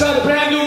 got a brand new